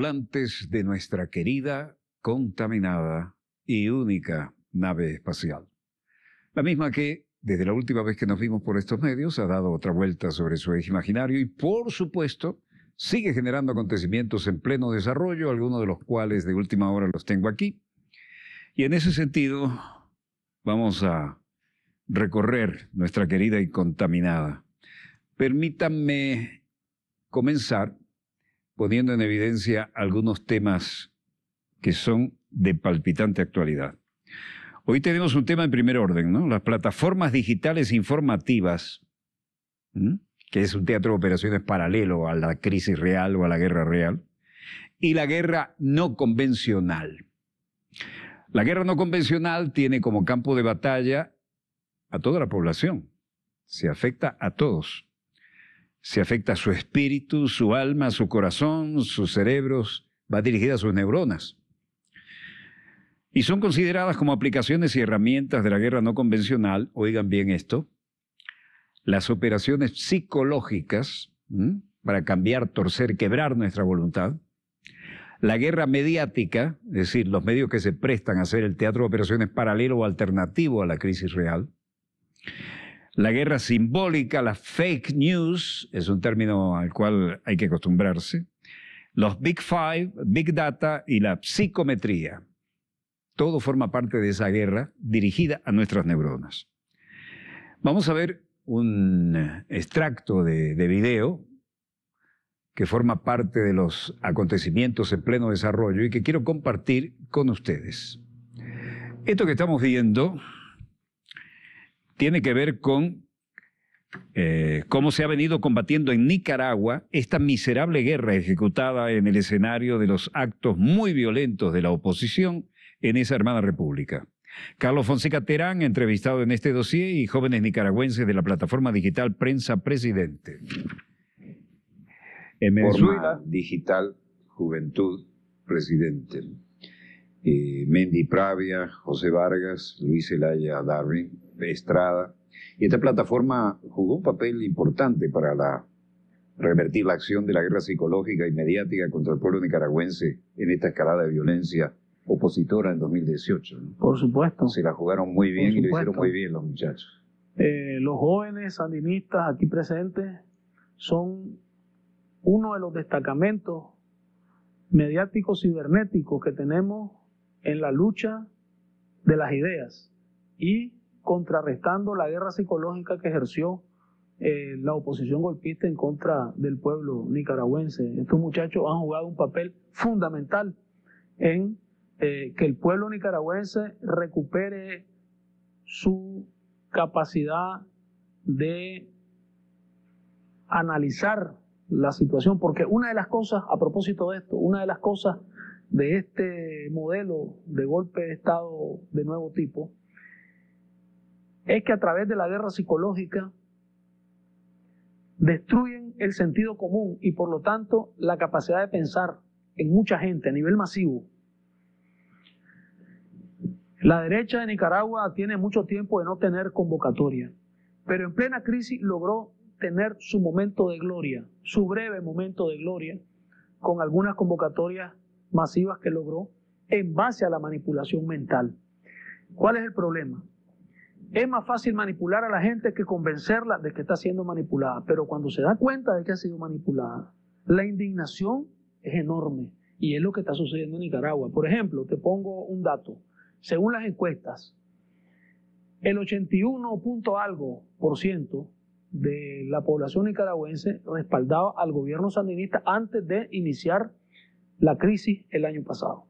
de nuestra querida, contaminada y única nave espacial. La misma que, desde la última vez que nos vimos por estos medios, ha dado otra vuelta sobre su eje imaginario y, por supuesto, sigue generando acontecimientos en pleno desarrollo, algunos de los cuales de última hora los tengo aquí. Y en ese sentido, vamos a recorrer nuestra querida y contaminada. Permítanme comenzar poniendo en evidencia algunos temas que son de palpitante actualidad. Hoy tenemos un tema en primer orden, ¿no? Las plataformas digitales informativas, que es un teatro de operaciones paralelo a la crisis real o a la guerra real, y la guerra no convencional. La guerra no convencional tiene como campo de batalla a toda la población, se afecta a todos se afecta su espíritu, su alma, su corazón, sus cerebros, va dirigida a sus neuronas. Y son consideradas como aplicaciones y herramientas de la guerra no convencional, oigan bien esto, las operaciones psicológicas para cambiar, torcer, quebrar nuestra voluntad, la guerra mediática, es decir, los medios que se prestan a hacer el teatro de operaciones paralelo o alternativo a la crisis real, la guerra simbólica, la fake news, es un término al cual hay que acostumbrarse. Los Big Five, Big Data y la psicometría. Todo forma parte de esa guerra dirigida a nuestras neuronas. Vamos a ver un extracto de, de video que forma parte de los acontecimientos en pleno desarrollo y que quiero compartir con ustedes. Esto que estamos viendo tiene que ver con eh, cómo se ha venido combatiendo en Nicaragua esta miserable guerra ejecutada en el escenario de los actos muy violentos de la oposición en esa hermana república. Carlos Fonseca Terán, entrevistado en este dossier, y jóvenes nicaragüenses de la plataforma digital Prensa Presidente. En Venezuela. digital Juventud Presidente. Eh, Mendy Pravia, José Vargas, Luis Elaya Darwin, Estrada. Y esta plataforma jugó un papel importante para la, revertir la acción de la guerra psicológica y mediática contra el pueblo nicaragüense en esta escalada de violencia opositora en 2018. Por supuesto. Se la jugaron muy bien y lo hicieron muy bien los muchachos. Eh, los jóvenes sandinistas aquí presentes son uno de los destacamentos mediáticos cibernéticos que tenemos en la lucha de las ideas y contrarrestando la guerra psicológica que ejerció eh, la oposición golpista en contra del pueblo nicaragüense. Estos muchachos han jugado un papel fundamental en eh, que el pueblo nicaragüense recupere su capacidad de analizar la situación, porque una de las cosas, a propósito de esto, una de las cosas de este modelo de golpe de Estado de nuevo tipo, es que a través de la guerra psicológica destruyen el sentido común y por lo tanto la capacidad de pensar en mucha gente a nivel masivo. La derecha de Nicaragua tiene mucho tiempo de no tener convocatoria, pero en plena crisis logró tener su momento de gloria, su breve momento de gloria, con algunas convocatorias masivas que logró en base a la manipulación mental. ¿Cuál es el problema? Es más fácil manipular a la gente que convencerla de que está siendo manipulada, pero cuando se da cuenta de que ha sido manipulada, la indignación es enorme y es lo que está sucediendo en Nicaragua. Por ejemplo, te pongo un dato. Según las encuestas, el 81 punto algo por ciento de la población nicaragüense respaldaba al gobierno sandinista antes de iniciar la crisis el año pasado.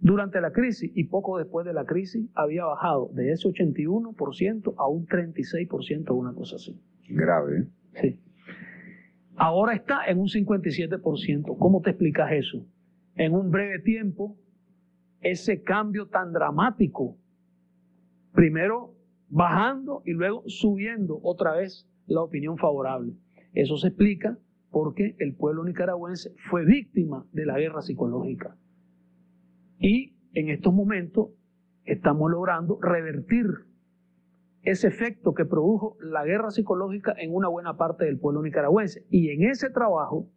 Durante la crisis y poco después de la crisis había bajado de ese 81% a un 36%, una cosa así. Grave. ¿eh? Sí. Ahora está en un 57%. ¿Cómo te explicas eso? En un breve tiempo, ese cambio tan dramático, primero bajando y luego subiendo otra vez la opinión favorable. Eso se explica porque el pueblo nicaragüense fue víctima de la guerra psicológica. Y en estos momentos estamos logrando revertir ese efecto que produjo la guerra psicológica en una buena parte del pueblo nicaragüense. Y en ese trabajo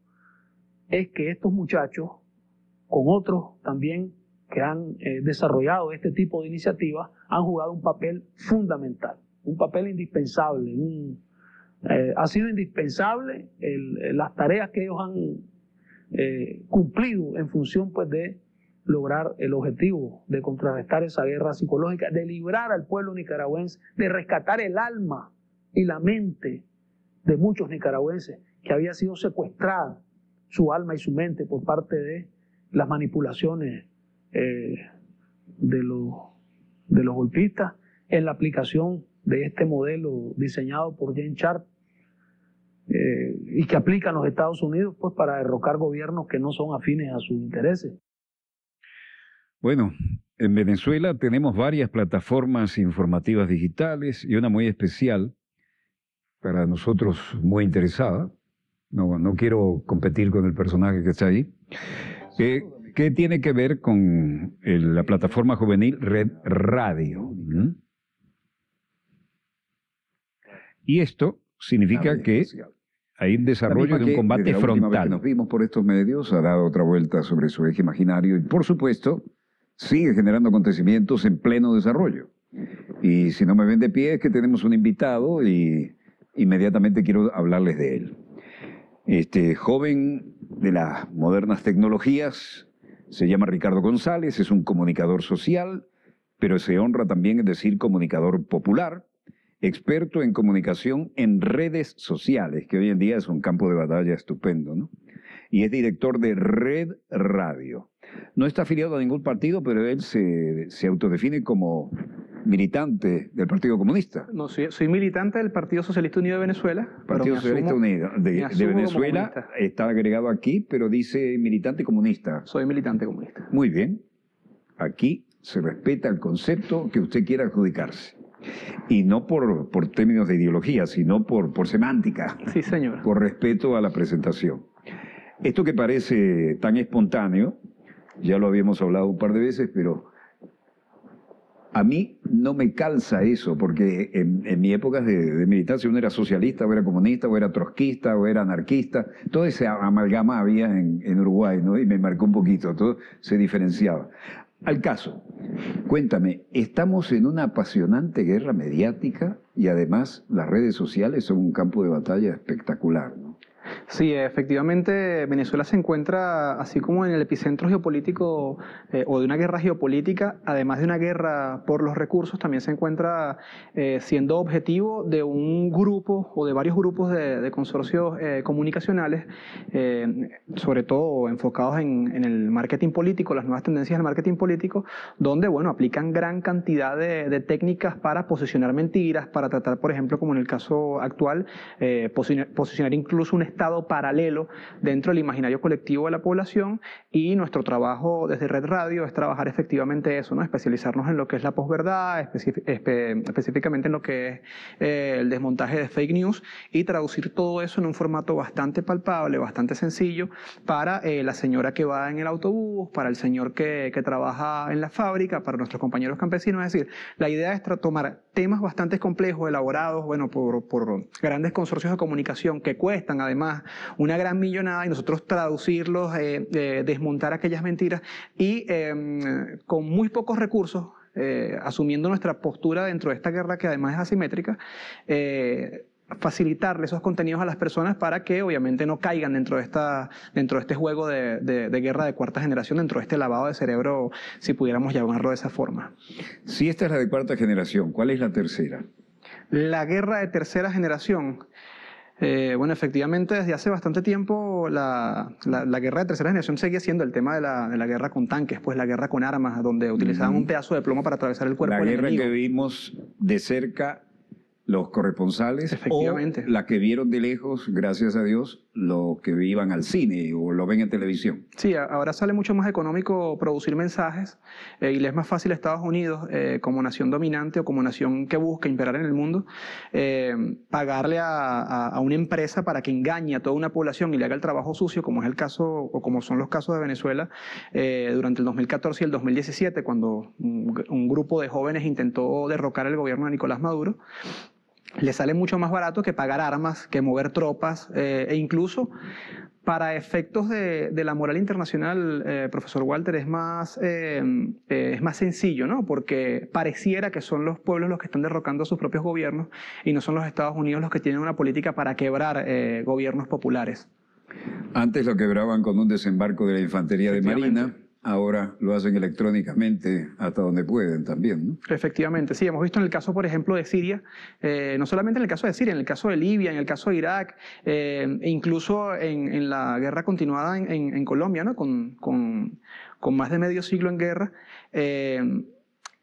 es que estos muchachos, con otros también que han eh, desarrollado este tipo de iniciativas, han jugado un papel fundamental, un papel indispensable. Eh, ha sido indispensable las tareas que ellos han eh, cumplido en función pues, de lograr el objetivo de contrarrestar esa guerra psicológica, de librar al pueblo nicaragüense, de rescatar el alma y la mente de muchos nicaragüenses que había sido secuestrada su alma y su mente por parte de las manipulaciones eh, de, los, golpistas en la aplicación de este modelo diseñado por Jane Sharp eh, y que aplican los Estados Unidos pues para derrocar gobiernos que no son afines a sus intereses. Bueno, en Venezuela tenemos varias plataformas informativas digitales y una muy especial para nosotros muy interesada. No, no quiero competir con el personaje que está ahí. Que, ¿Qué tiene que ver con la plataforma juvenil Red Radio? Y esto significa que hay un desarrollo de un combate frontal. nos vimos por estos medios, ha dado otra vuelta sobre su eje imaginario y, por supuesto, sigue generando acontecimientos en pleno desarrollo. Y si no me ven de pie es que tenemos un invitado y inmediatamente quiero hablarles de él. Este joven de las modernas tecnologías, se llama Ricardo González, es un comunicador social, pero se honra también en decir comunicador popular, experto en comunicación en redes sociales, que hoy en día es un campo de batalla estupendo, ¿no? Y es director de Red Radio. No está afiliado a ningún partido, pero él se, se autodefine como militante del Partido Comunista. No, soy, militante del Partido Socialista Unido de Venezuela. Partido Socialista Unido de, Venezuela está agregado aquí, pero dice militante comunista. Soy militante comunista. Muy bien. Aquí se respeta el concepto que usted quiera adjudicarse. Y no por, por términos de ideología, sino por, por semántica. Sí, señor. Por respeto a la presentación. Esto que parece tan espontáneo, ya lo habíamos hablado un par de veces, pero a mí no me calza eso, porque en, mi época de, militancia uno era socialista, o era comunista, o era trotskista, o era anarquista. Todo ese amalgama había en, en Uruguay, ¿no? Y me marcó un poquito, todo se diferenciaba. Al caso, cuéntame, estamos en una apasionante guerra mediática y además las redes sociales son un campo de batalla espectacular, ¿no? Sí, efectivamente, Venezuela se encuentra así como en el epicentro geopolítico eh, o de una guerra geopolítica, además de una guerra por los recursos, también se encuentra eh, siendo objetivo de un grupo o de varios grupos de, consorcios eh, comunicacionales, sobre todo enfocados en, el marketing político, las nuevas tendencias del marketing político, donde, bueno, aplican gran cantidad de, de técnicas para posicionar mentiras, para tratar, por ejemplo, como en el caso actual, posicionar incluso un estado paralelo dentro del imaginario colectivo de la población y nuestro trabajo desde Red Radio es trabajar efectivamente eso, ¿no? especializarnos en lo que es la posverdad, específicamente en lo que es eh, el desmontaje de fake news y traducir todo eso en un formato bastante palpable, bastante sencillo para eh, la señora que va en el autobús, para el señor que, que trabaja en la fábrica, para nuestros compañeros campesinos. Es decir, la idea es tomar temas bastante complejos, elaborados, bueno, por, por grandes consorcios de comunicación que cuestan además una gran millonada y nosotros traducirlos, eh, eh, desmontar aquellas mentiras y em, con muy pocos recursos, eh, asumiendo nuestra postura dentro de esta guerra que además es asimétrica, facilitarle esos contenidos a las personas para que obviamente no caigan dentro de, esta, dentro de este juego de, de, guerra de cuarta generación, dentro de este lavado de cerebro, si pudiéramos llamarlo de esa forma. Si esta es la de cuarta generación, ¿cuál es la tercera? La guerra de tercera generación. Eh, bueno, efectivamente, desde hace bastante tiempo la, la, guerra de tercera generación seguía siendo el tema de la, de la, guerra con tanques, pues la guerra con armas, donde utilizaban un pedazo de plomo para atravesar el cuerpo la del guerra que vimos de cerca los corresponsales Efectivamente. o la que vieron de lejos, gracias a Dios, lo que iban al cine o lo ven en televisión. Sí, ahora sale mucho más económico producir mensajes eh, y le es más fácil a Estados Unidos, eh, como nación dominante o como nación que busca imperar en el mundo, eh, pagarle a, a, una empresa para que engañe a toda una población y le haga el trabajo sucio, como es el caso o como son los casos de Venezuela durante el 2014 y el 2017, cuando un, un grupo de jóvenes intentó derrocar el gobierno de Nicolás Maduro. Le sale mucho más barato que pagar armas, que mover tropas eh, e incluso para efectos de, la moral internacional, eh, profesor Walter, es más, eh, es más sencillo, ¿no? Porque pareciera que son los pueblos los que están derrocando a sus propios gobiernos y no son los Estados Unidos los que tienen una política para quebrar gobiernos populares. Antes lo quebraban con un desembarco de la infantería de Marina ahora lo hacen electrónicamente hasta donde pueden también. ¿no? Efectivamente, sí, hemos visto en el caso, por ejemplo, de Siria, eh, no solamente en el caso de Siria, en el caso de Libia, en el caso de Irak, eh, e incluso en, la guerra continuada en, Colombia, ¿no? con, con, más de medio siglo en guerra. Eh,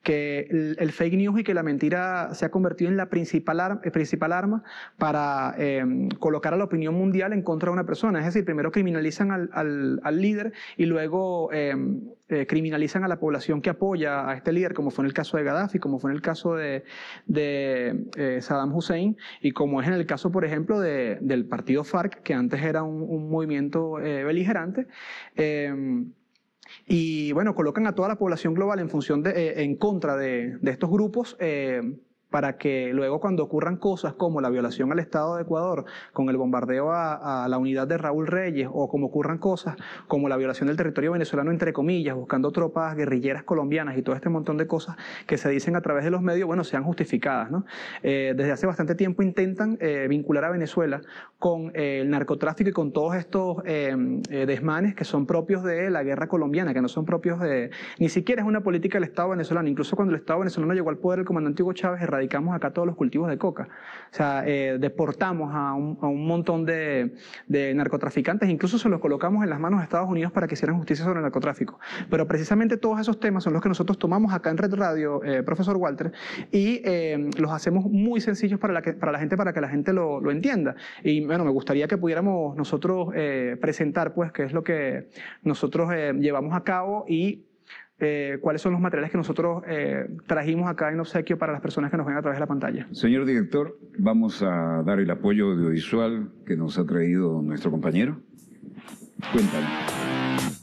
que el, fake news y que la mentira se ha convertido en la principal, arma, eh, principal arma para em, colocar a la opinión mundial en contra de una persona. Es decir, primero criminalizan al, al, líder y luego em, eh, criminalizan a la población que apoya a este líder, como fue en el caso de Gaddafi, como fue en el caso de, de eh, Saddam Hussein y como es en el caso, por ejemplo, de, del partido FARC, que antes era un, un movimiento beligerante. Y bueno, colocan a toda la población global en función de, eh, en contra de, de estos grupos eh, para que luego cuando ocurran cosas como la violación al Estado de Ecuador, con el bombardeo a, la unidad de Raúl Reyes, o como ocurran cosas como la violación del territorio venezolano, entre comillas, buscando tropas guerrilleras colombianas y todo este montón de cosas que se dicen a través de los medios, bueno, sean justificadas. ¿no? Eh, desde hace bastante tiempo intentan eh, vincular a Venezuela con eh, el narcotráfico y con todos estos desmanes que son propios de la guerra colombiana, que no son propios de... Ni siquiera es una política del Estado venezolano, incluso cuando el Estado venezolano llegó al poder, el comandante Hugo Chávez radicamos acá todos los cultivos de coca. O sea, eh, deportamos a un, a un montón de, de, narcotraficantes, incluso se los colocamos en las manos de Estados Unidos para que hicieran justicia sobre el narcotráfico. Pero precisamente todos esos temas son los que nosotros tomamos acá en Red Radio, eh, profesor Walter, y eh, los hacemos muy sencillos para la, que, para la gente, para que la gente lo, lo entienda. Y bueno, me gustaría que pudiéramos nosotros presentar, pues, qué es lo que nosotros llevamos a cabo y eh, cuáles son los materiales que nosotros eh, trajimos acá en obsequio para las personas que nos ven a través de la pantalla. Señor director, vamos a dar el apoyo audiovisual que nos ha traído nuestro compañero. Cuéntanos.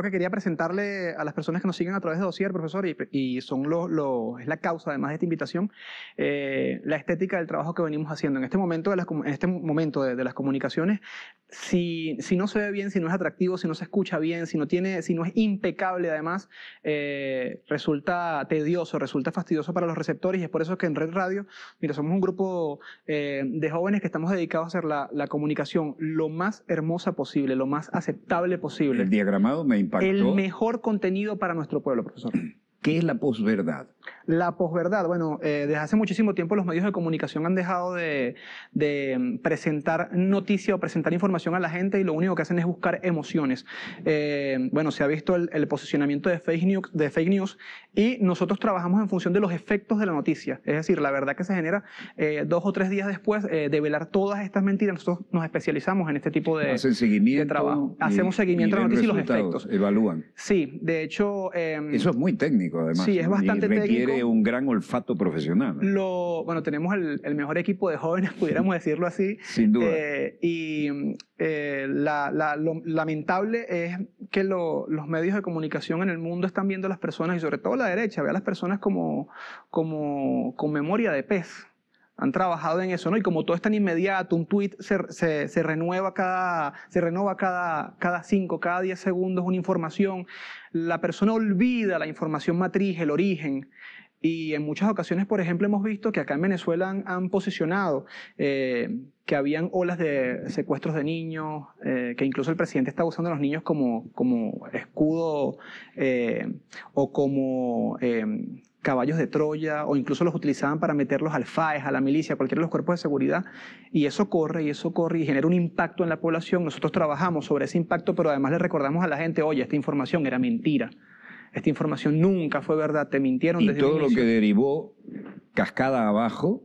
Primero que quería presentarle a las personas que nos siguen a través de Dossier, profesor, y, son lo, es la causa además de esta invitación, eh, la estética del trabajo que venimos haciendo. En este momento de las, en este momento de, las comunicaciones, si, si, no se ve bien, si no es atractivo, si no se escucha bien, si no, tiene, si no es impecable además, eh, resulta tedioso, resulta fastidioso para los receptores y es por eso que en Red Radio, mira, somos un grupo eh, de jóvenes que estamos dedicados a hacer la, la comunicación lo más hermosa posible, lo más aceptable posible. El diagramado el mejor contenido para nuestro pueblo, profesor. ¿Qué es la posverdad? La posverdad, bueno, eh, desde hace muchísimo tiempo los medios de comunicación han dejado de, mm, presentar noticia o presentar información a la gente y lo único que hacen es buscar emociones. Eh, bueno, se ha visto el, posicionamiento de fake, news, de fake news y nosotros trabajamos en función de los efectos de la noticia. Es decir, la verdad que se genera eh, dos o tres días después de velar todas estas mentiras. Nosotros nos especializamos en este tipo de, seguimiento trabajo. Hacemos seguimiento de la noticia y los efectos. Evalúan. Sí, de hecho... Em, Eso es muy técnico, además. Sí, es bastante técnico un gran olfato profesional. Lo, bueno, tenemos el, mejor equipo de jóvenes, pudiéramos decirlo así. Sin duda. Eh, y eh, la, lo lamentable es que los medios de comunicación en el mundo están viendo a las personas, y sobre todo la derecha, ve a las personas como, como con memoria de pez han trabajado en eso, ¿no? Y como todo es tan inmediato, un tweet se, se, renueva cada, se renueva cada, cada cinco, cada diez segundos una información, la persona olvida la información matriz, el origen, y en muchas ocasiones, por ejemplo, hemos visto que acá en Venezuela han, posicionado eh, que habían olas de secuestros de niños, eh, que incluso el presidente está usando a los niños como, como escudo eh, o como caballos de Troya, o incluso los utilizaban para meterlos al FAES, a la milicia, a cualquiera de los cuerpos de seguridad. Y eso corre, y eso corre, y genera un impacto en la población. Nosotros trabajamos sobre ese impacto, pero además le recordamos a la gente, oye, esta información era mentira esta información nunca fue verdad, te mintieron y todo lo que derivó cascada abajo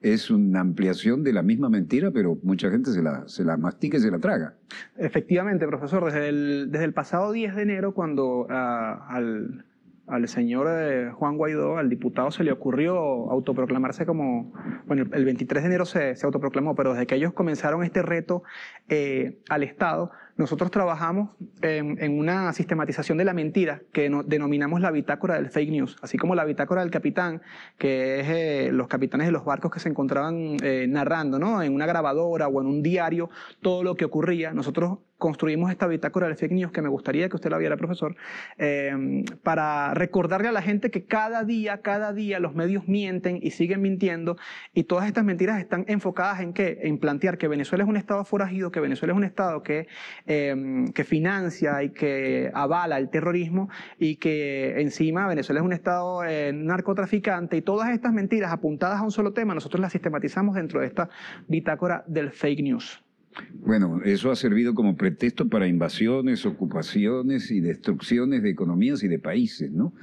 es una ampliación de la misma mentira, pero mucha gente se la, se la mastica y se la traga. Efectivamente, profesor, desde el, desde el pasado 10 de enero, cuando ah, al al señor eh, Juan Guaidó, al diputado, se le ocurrió autoproclamarse como, bueno, el 23 de enero se, autoproclamó, pero desde que ellos comenzaron este reto eh, al Estado, nosotros trabajamos en, una sistematización de la mentira que denominamos la bitácora del fake news, así como la bitácora del capitán, que es eh, los capitanes de los barcos que se encontraban narrando ¿no? en una grabadora o en un diario todo lo que ocurría. Nosotros construimos esta bitácora de fake news que me gustaría que usted la viera, profesor, eh, para recordarle a la gente que cada día, cada día los medios mienten y siguen mintiendo y todas estas mentiras están enfocadas en qué? En plantear que Venezuela es un estado forajido, que Venezuela es un estado que, eh, que financia y que avala el terrorismo y que encima Venezuela es un estado eh, narcotraficante y todas estas mentiras apuntadas a un solo tema, nosotros las sistematizamos dentro de esta bitácora del fake news. Bueno, eso ha servido como pretexto para invasiones, ocupaciones y destrucciones de economías y de países, ¿no?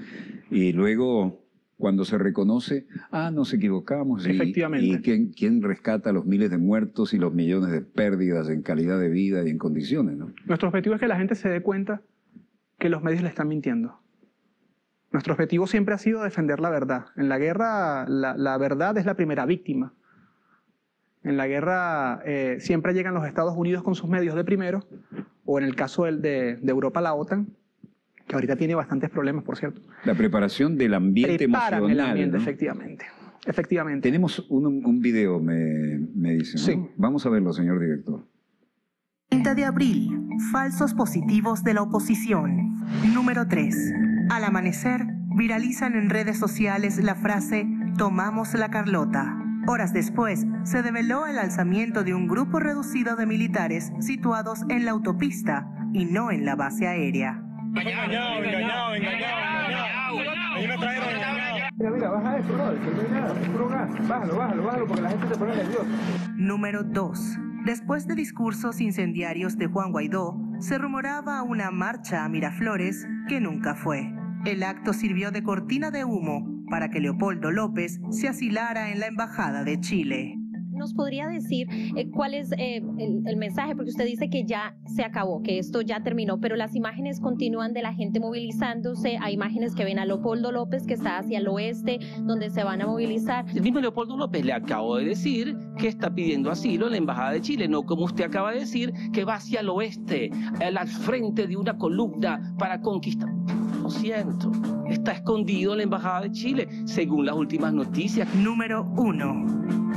Y luego, cuando se reconoce, ah, nos equivocamos. Efectivamente. ¿Y, quién, quién, rescata los miles de muertos y los millones de pérdidas en calidad de vida y en condiciones, ¿no? Nuestro objetivo es que la gente se dé cuenta que los medios le están mintiendo. Nuestro objetivo siempre ha sido defender la verdad. En la guerra, la verdad es la primera víctima. En la guerra eh, siempre llegan los Estados Unidos con sus medios de primero, o en el caso de, de Europa la OTAN, que ahorita tiene bastantes problemas, por cierto. La preparación del ambiente Preparan emocional. el ambiente, efectivamente. Efectivamente. Tenemos un, un video, me, me dicen. Sí. Vamos a verlo, señor director. 30 de abril, falsos positivos de la oposición. Número 3. Al amanecer, viralizan en redes sociales la frase Tomamos la Carlota Horas después, se develó el alzamiento de un grupo reducido de militares situados en la autopista y no en la base aérea. Número 2. Después de discursos incendiarios de Juan Guaidó, se rumoraba una marcha a Miraflores que nunca fue. El acto sirvió de cortina de humo para que Leopoldo López se asilara en la Embajada de Chile. ¿Nos podría decir eh, cuál es eh, el, mensaje? Porque usted dice que ya se acabó, que esto ya terminó, pero las imágenes continúan de la gente movilizándose. Hay imágenes que ven a Leopoldo López que está hacia el oeste, donde se van a movilizar. El mismo Leopoldo López le acabo de decir que está pidiendo asilo en la Embajada de Chile, no como usted acaba de decir, que va hacia el oeste, al frente de una columna para conquistar. Lo siento, está escondido en la Embajada de Chile, según las últimas noticias. Número uno.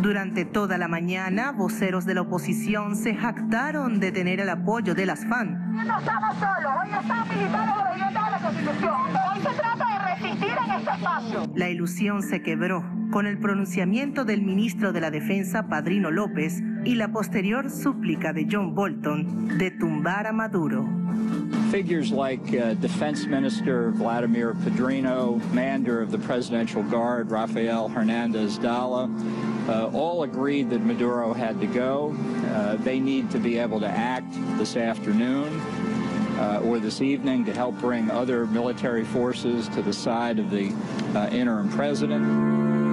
Durante toda la mañana, voceros de la oposición se jactaron de tener el apoyo de las FAN. No estamos solos, hoy están militares obedientes a la Constitución. Hoy se trata de resistir en este espacio. La ilusión se quebró con el pronunciamiento del ministro de la Defensa, Padrino López, y la posterior súplica de John Bolton de tumbar a Maduro. Figures like uh, Defense Minister Vladimir Padrino, commander of the Presidential Guard Rafael Hernandez Dalla, uh, all agreed that Maduro had to go. Uh, they need to be able to act this afternoon uh, or this evening to help bring other military forces to the side of the uh, interim president.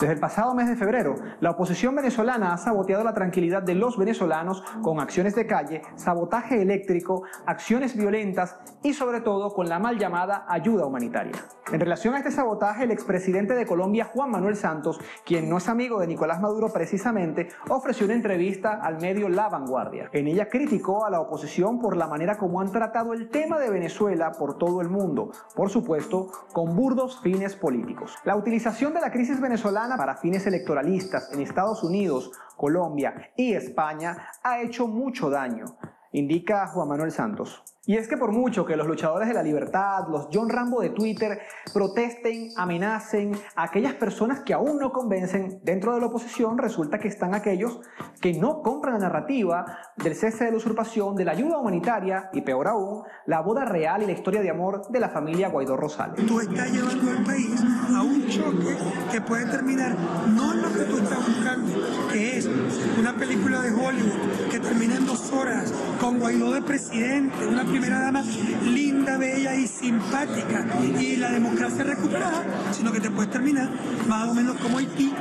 Desde el pasado mes de febrero, la oposición venezolana ha saboteado la tranquilidad de los venezolanos con acciones de calle, sabotaje eléctrico, acciones violentas y sobre todo con la mal llamada ayuda humanitaria. En relación a este sabotaje, el expresidente de Colombia, Juan Manuel Santos, quien no es amigo de Nicolás Maduro precisamente, ofreció una entrevista al medio La Vanguardia. En ella criticó a la oposición por la manera como han tratado el tema de Venezuela por todo el mundo, por supuesto, con burdos fines políticos. La utilización de la crisis venezolana para fines electoralistas en Estados Unidos, Colombia y España ha hecho mucho daño, indica Juan Manuel Santos. Y es que por mucho que los luchadores de la libertad, los John Rambo de Twitter, protesten, amenacen a aquellas personas que aún no convencen dentro de la oposición, resulta que están aquellos que no compran la narrativa del cese de la usurpación, de la ayuda humanitaria y peor aún, la boda real y la historia de amor de la familia Guaidó Rosales. Tú estás llevando al país a un choque que puede terminar no en lo que tú estás buscando, que es una película de Hollywood que termina en dos horas con Guaidó de presidente, una primera dama linda, bella y simpática, y la democracia recuperada, sino que te puedes terminar más o menos como Haití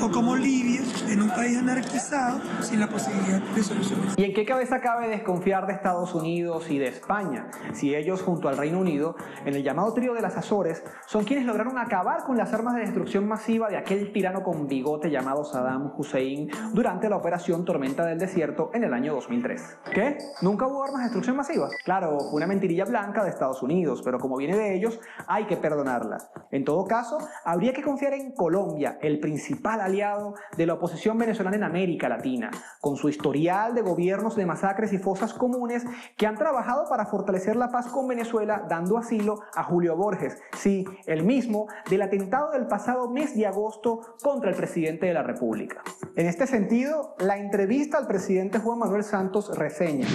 o como Libia, en un país anarquizado, sin la posibilidad de soluciones. ¿Y en qué cabeza cabe desconfiar de Estados Unidos y de España? Si ellos, junto al Reino Unido, en el llamado trío de las Azores, son quienes lograron acabar con las armas de destrucción masiva de aquel tirano con bigote llamado Saddam Hussein durante la operación Tormenta del Desierto en el año 2003. ¿Qué? ¿Nunca hubo armas de destrucción masiva? Claro, fue una mentirilla blanca de Estados Unidos, pero como viene de ellos, hay que perdonarla. En todo caso, habría que confiar en Colombia, el principal aliado de la oposición venezolana en América Latina, con su historial de gobiernos de masacres y fosas comunes que han trabajado para fortalecer la paz con Venezuela, dando asilo a Julio Borges, sí, el mismo del atentado del pasado mes de agosto contra el presidente de la República. En este sentido, la entrevista al presidente Juan Manuel Santos reseña.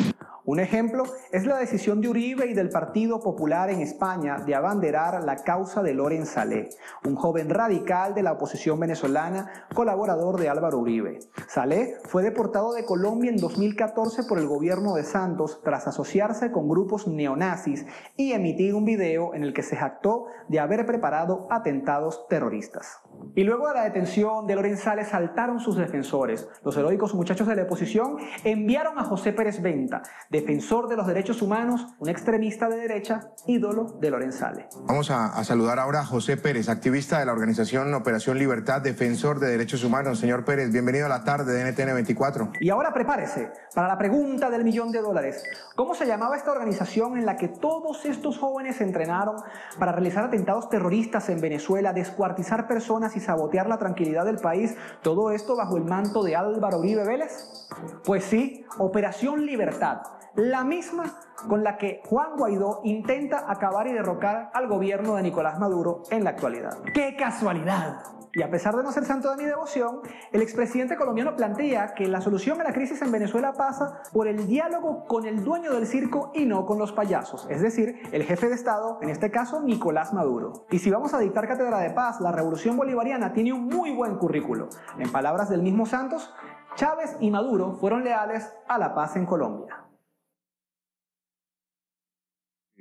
Un ejemplo es la decisión de Uribe y del Partido Popular en España de abanderar la causa de Loren Salé, un joven radical de la oposición venezolana, colaborador de Álvaro Uribe. Salé fue deportado de Colombia en 2014 por el gobierno de Santos tras asociarse con grupos neonazis y emitir un video en el que se jactó de haber preparado atentados terroristas. Y luego de la detención de Loren Salé saltaron sus defensores. Los heroicos muchachos de la oposición enviaron a José Pérez Venta, defensor de los derechos humanos, un extremista de derecha, ídolo de Lorenzale. Vamos a, a, saludar ahora a José Pérez, activista de la organización Operación Libertad, defensor de derechos humanos. Señor Pérez, bienvenido a la tarde de NTN 24. Y ahora prepárese para la pregunta del millón de dólares. ¿Cómo se llamaba esta organización en la que todos estos jóvenes se entrenaron para realizar atentados terroristas en Venezuela, descuartizar personas y sabotear la tranquilidad del país? Todo esto bajo el manto de Álvaro Uribe Vélez. Pues sí, Operación Libertad la misma con la que Juan Guaidó intenta acabar y derrocar al gobierno de Nicolás Maduro en la actualidad. ¡Qué casualidad! Y a pesar de no ser santo de mi devoción, el expresidente colombiano plantea que la solución a la crisis en Venezuela pasa por el diálogo con el dueño del circo y no con los payasos, es decir, el jefe de Estado, en este caso Nicolás Maduro. Y si vamos a dictar cátedra de paz, la revolución bolivariana tiene un muy buen currículo. En palabras del mismo Santos, Chávez y Maduro fueron leales a la paz en Colombia.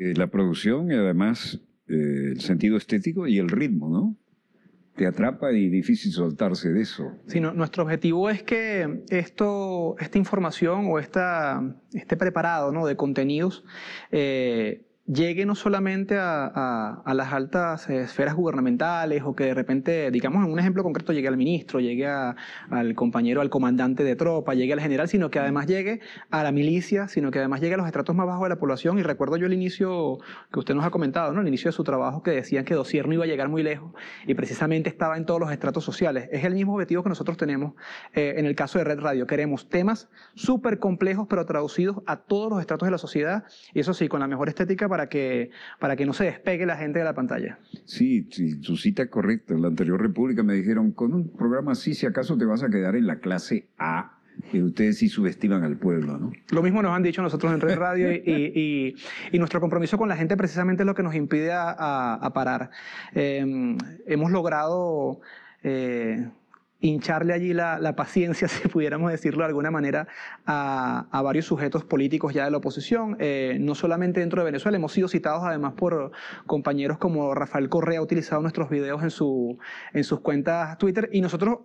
Eh, la producción y además eh, el sentido estético y el ritmo, ¿no? Te atrapa y difícil soltarse de eso. Sí, no, nuestro objetivo es que esto, esta información o esta, este preparado ¿no? de contenidos eh, llegue no solamente a, a, a, las altas esferas gubernamentales o que de repente, digamos en un ejemplo concreto, llegue al ministro, llegue a, al compañero, al comandante de tropa, llegue al general, sino que además llegue a la milicia, sino que además llegue a los estratos más bajos de la población. Y recuerdo yo el inicio que usted nos ha comentado, ¿no? el inicio de su trabajo, que decían que Dosier no iba a llegar muy lejos y precisamente estaba en todos los estratos sociales. Es el mismo objetivo que nosotros tenemos eh, en el caso de Red Radio. Queremos temas súper complejos, pero traducidos a todos los estratos de la sociedad y eso sí, con la mejor estética para que, para que no se despegue la gente de la pantalla. Sí, sí, su cita es correcta. En la anterior república me dijeron, con un programa así, si acaso te vas a quedar en la clase A, que ustedes sí subestiman al pueblo, ¿no? Lo mismo nos han dicho nosotros en Red Radio y, y, y, nuestro compromiso con la gente precisamente es lo que nos impide a, a, a parar. Eh, hemos logrado... Eh, hincharle allí la, la, paciencia, si pudiéramos decirlo de alguna manera, a, a varios sujetos políticos ya de la oposición, eh, no solamente dentro de Venezuela, hemos sido citados además por compañeros como Rafael Correa, ha utilizado nuestros videos en, su, en sus cuentas Twitter, y nosotros...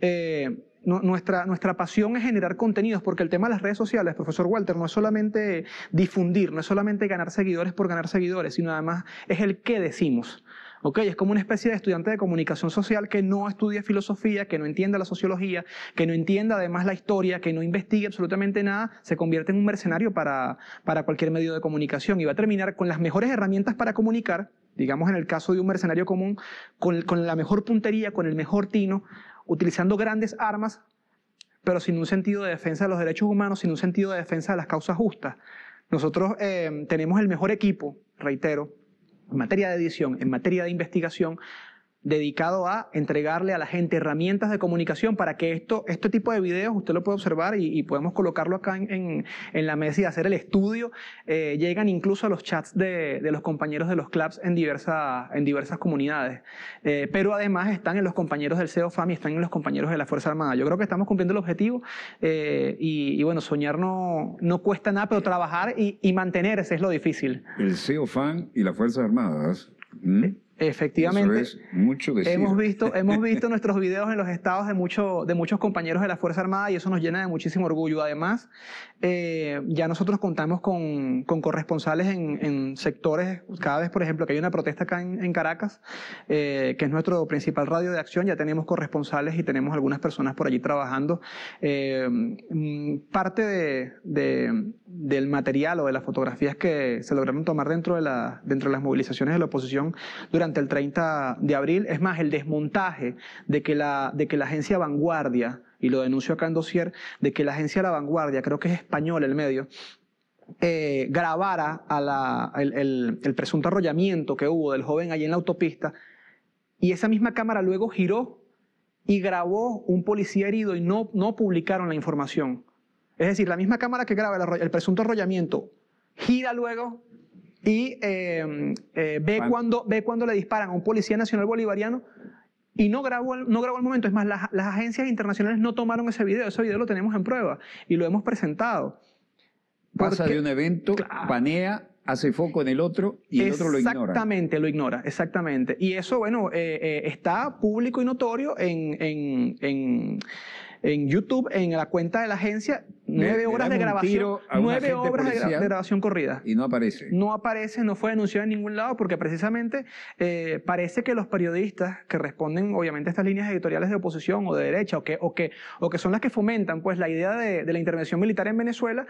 Eh, nuestra, nuestra pasión es generar contenidos, porque el tema de las redes sociales, profesor Walter, no es solamente difundir, no es solamente ganar seguidores por ganar seguidores, sino además es el qué decimos. ¿Ok? Es como una especie de estudiante de comunicación social que no estudia filosofía, que no entiende la sociología, que no entiende además la historia, que no investigue absolutamente nada, se convierte en un mercenario para, para cualquier medio de comunicación y va a terminar con las mejores herramientas para comunicar, digamos en el caso de un mercenario común, con, con la mejor puntería, con el mejor tino, utilizando grandes armas, pero sin un sentido de defensa de los derechos humanos, sin un sentido de defensa de las causas justas. Nosotros eh, tenemos el mejor equipo, reitero, en materia de edición, en materia de investigación, dedicado a entregarle a la gente herramientas de comunicación para que esto, este tipo de videos, usted lo puede observar y, podemos colocarlo acá en, en, la mesa y hacer el estudio, eh, llegan incluso a los chats de, de, los compañeros de los clubs en, diversa, en diversas comunidades. Eh, pero además están en los compañeros del CEOFAM y están en los compañeros de la Fuerza Armada. Yo creo que estamos cumpliendo el objetivo eh, y, bueno, soñar no, no cuesta nada, pero trabajar y, y mantenerse es lo difícil. El CEOFAM y las Fuerzas Armadas. Efectivamente. Eso es mucho decir. Hemos visto, hemos visto nuestros videos en los estados de, mucho, de muchos compañeros de la Fuerza Armada y eso nos llena de muchísimo orgullo. Además, eh, ya nosotros contamos con, con corresponsales en, en, sectores, cada vez, por ejemplo, que hay una protesta acá en, en Caracas, eh, que es nuestro principal radio de acción, ya tenemos corresponsales y tenemos algunas personas por allí trabajando. Eh, mm, parte de, de, del material o de las fotografías que se lograron tomar dentro de, la, dentro de las movilizaciones de la oposición durante el 30 de abril. Es más, el desmontaje de que la, de que la agencia Vanguardia, y lo denuncio acá en dossier, de que la agencia La Vanguardia, creo que es español el medio, eh, grabara el, el, presunto arrollamiento que hubo del joven allí en la autopista y esa misma cámara luego giró y grabó un policía herido y no, no publicaron la información. Es decir, la misma cámara que graba el presunto arrollamiento gira luego y em, eh, ve, cuando, ve cuando le disparan a un policía nacional bolivariano y no grabó, el, no grabó el momento. Es más, las, agencias internacionales no tomaron ese video. Ese video lo tenemos en prueba y lo hemos presentado. Pasa de un evento, panea, hace foco en el otro y el otro lo ignora. Exactamente, lo ignora, exactamente. Y eso, bueno, eh, eh, está público y notorio en, en, en en YouTube, en la cuenta de la agencia, nueve horas de grabación. Nueve horas de, grabación corrida. Y no aparece. No aparece, no fue denunciado en ningún lado, porque precisamente eh, parece que los periodistas que responden, obviamente, a estas líneas editoriales de oposición o de derecha, o que, o que, o que son las que fomentan pues, la idea de, la intervención militar en Venezuela,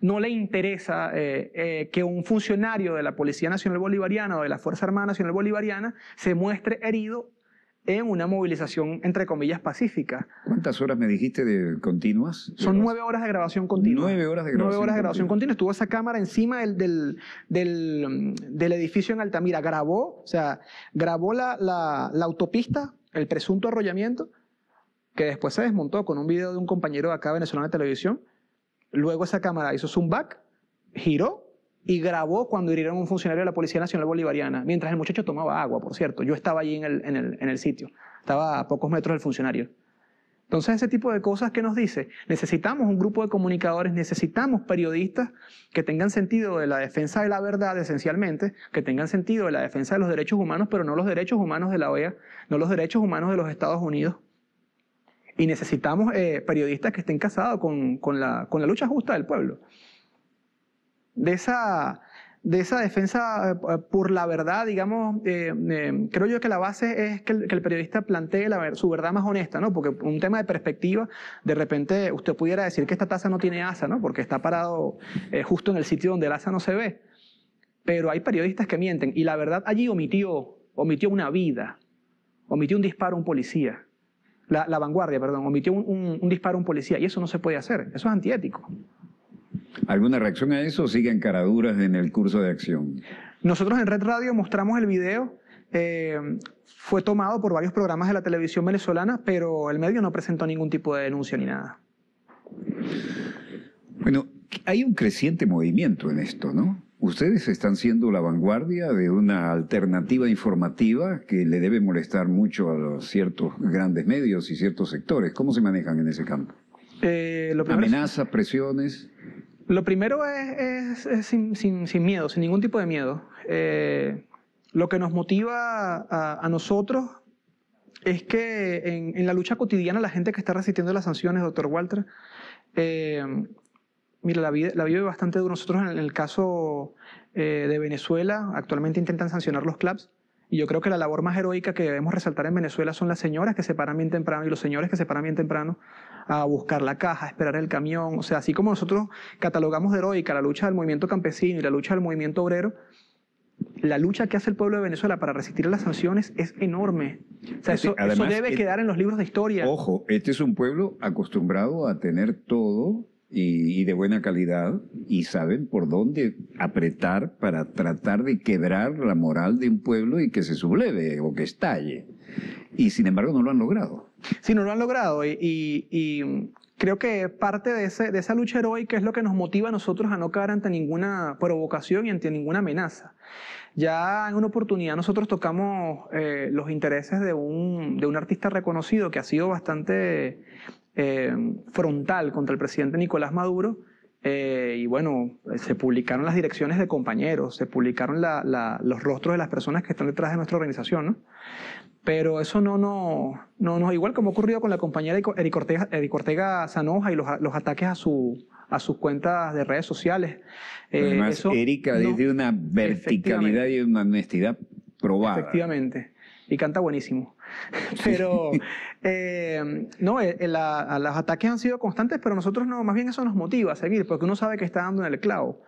no le interesa eh, eh, que un funcionario de la Policía Nacional Bolivariana o de la Fuerza Armada Nacional Bolivariana se muestre herido en una movilización, entre comillas, pacífica. ¿Cuántas horas me dijiste de continuas? Son nueve horas de grabación continua. Nueve horas de grabación. Nueve horas de grabación continua. Estuvo esa cámara encima del, del, del, edificio en Altamira. Grabó, o sea, grabó la, la, la, autopista, el presunto arrollamiento, que después se desmontó con un video de un compañero de acá venezolano de televisión. Luego esa cámara hizo zoom back, giró y grabó cuando hirieron a un funcionario de la Policía Nacional Bolivariana, mientras el muchacho tomaba agua, por cierto. Yo estaba allí en el, en el, en el sitio, estaba a pocos metros del funcionario. Entonces, ese tipo de cosas que nos dice, necesitamos un grupo de comunicadores, necesitamos periodistas que tengan sentido de la defensa de la verdad, esencialmente, que tengan sentido de la defensa de los derechos humanos, pero no los derechos humanos de la OEA, no los derechos humanos de los Estados Unidos. Y necesitamos eh, periodistas que estén casados con, con, la, con la lucha justa del pueblo de esa, de esa defensa eh, por la verdad, digamos, eh, eh, creo yo que la base es que el, periodista plantee la, su verdad más honesta, ¿no? Porque un tema de perspectiva, de repente usted pudiera decir que esta taza no tiene asa, ¿no? Porque está parado justo en el sitio donde el asa no se ve. Pero hay periodistas que mienten y la verdad allí omitió, omitió una vida, omitió un disparo a un policía. La, vanguardia, perdón, omitió un, un disparo a un policía y eso no se puede hacer, eso es antiético. ¿Alguna reacción a eso o siguen caraduras en el curso de acción? Nosotros en Red Radio mostramos el video. Eh, fue tomado por varios programas de la televisión venezolana, pero el medio no presentó ningún tipo de denuncia ni nada. Bueno, hay un creciente movimiento en esto, ¿no? Ustedes están siendo la vanguardia de una alternativa informativa que le debe molestar mucho a los ciertos grandes medios y ciertos sectores. ¿Cómo se manejan en ese campo? Eh, Amenazas, presiones. Lo primero es, sin, miedo, sin ningún tipo de miedo. Eh, lo que nos motiva a, nosotros es que en, la lucha cotidiana la gente que está resistiendo las sanciones, doctor Walter, eh, mira, la, la, vive bastante duro. Nosotros en el caso eh, de Venezuela, actualmente intentan sancionar los clubs. Y yo creo que la labor más heroica que debemos resaltar en Venezuela son las señoras que se paran bien temprano y los señores que se paran bien temprano a buscar la caja, a esperar el camión. O sea, así como nosotros catalogamos de heroica la lucha del movimiento campesino y la lucha del movimiento obrero, la lucha que hace el pueblo de Venezuela para resistir a las sanciones es enorme. O sea, eso, debe quedar en los libros de historia. Ojo, este es un pueblo acostumbrado a tener todo y, de buena calidad y saben por dónde apretar para tratar de quebrar la moral de un pueblo y que se subleve o que estalle. y sin embargo no lo han logrado. Sí, no lo han logrado y, creo que parte de, de esa lucha heroica es lo que nos motiva a nosotros a no caer ante ninguna provocación y ante ninguna amenaza. Ya en una oportunidad nosotros tocamos eh, los intereses de un, de un, artista reconocido que ha sido bastante eh, frontal contra el presidente Nicolás Maduro. Eh, y bueno, se publicaron las direcciones de compañeros, se publicaron los rostros de las personas que están detrás de nuestra organización. Pero eso no, no, no, no, igual como ha ocurrido con la compañera Eric Ortega, Eric Ortega Zanoja y los, los ataques a, su, a sus cuentas de redes sociales. Eh, Además, Erika desde una verticalidad y una honestidad probada. Efectivamente. Y canta buenísimo. Pero, eh, no, eh, los ataques han sido constantes, pero nosotros no, más bien eso nos motiva a seguir, porque uno sabe que está dando en el clavo